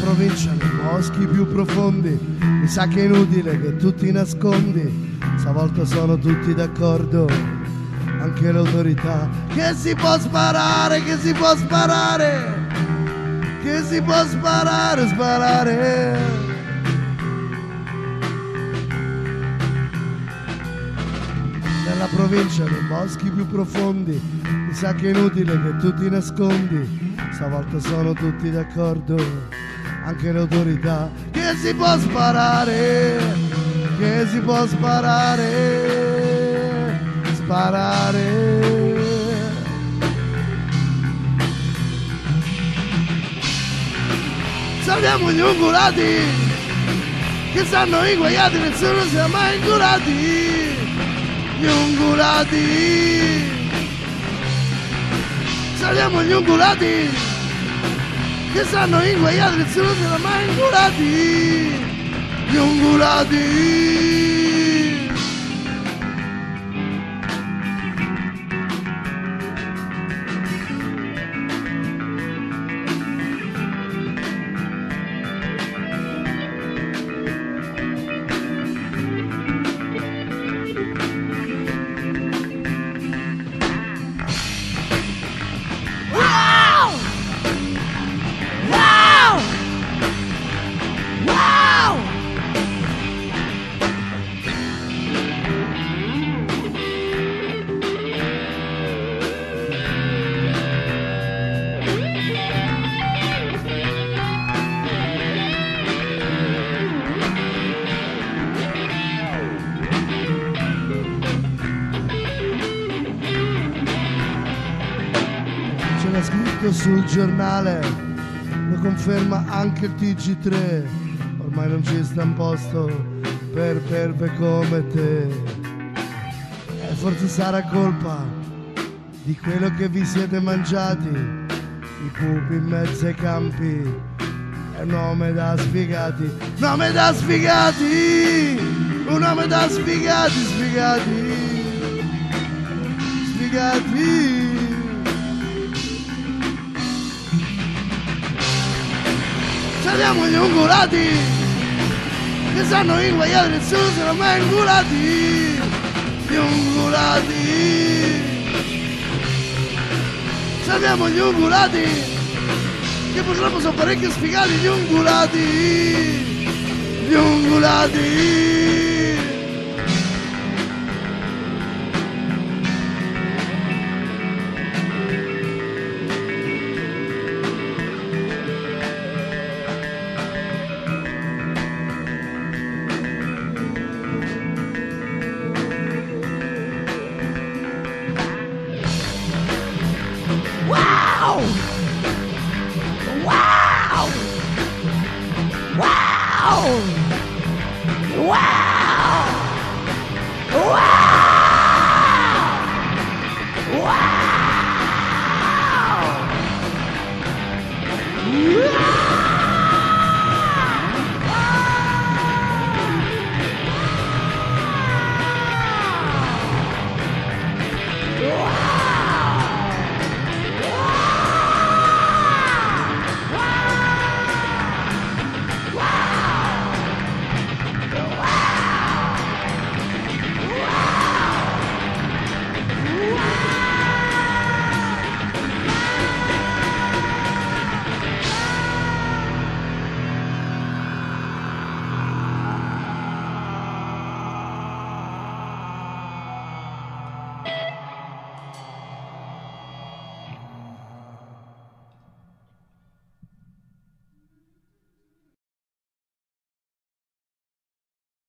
Provincia, nei boschi più profondi, mi sa che è inutile che tu ti nascondi. Stavolta sono tutti d'accordo, anche l'autorità. Che si può sparare, che si può sparare, che si può sparare, sparare. Nella provincia, nei boschi più profondi, mi sa che è inutile che tu ti nascondi. Stavolta sono tutti d'accordo, anche le autorità. Che si può sparare, che si può sparare, sparare. Salviamo gli ungulati che stanno inguaiati, nessuno si è mai ingurati. Gli ungulati Salviamo gli ungulati che stanno inguaiati, nessuno si è mai ingurati. Gli ungulati. C'era scritto sul giornale, lo conferma anche il TG3. Ormai non ci sta un posto per perve come te. E forse sarà colpa di quello che vi siete mangiati, i pupi in mezzo ai campi. È nome da sfigati, nome da sfigati, un nome da sfigati, sfigati, sfigati. Salviamo gli ungulati che stanno inguaiati, nessuno se l'ha mai ingulati. Gli ungulati. Salviamo gli ungulati che purtroppo sono parecchio sfigati. Gli ungulati. Gli ungulati. Wow! Wow! Wow!